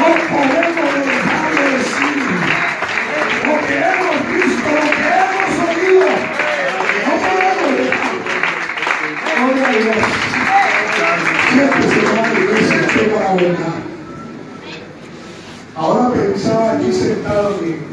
No podemos dejar de decir lo que hemos visto, lo que hemos oído. No podemos dejar. Gloria a Dios. Siempre se va a la iglesia para abundar. Ahora pensaba aquí sentado, mi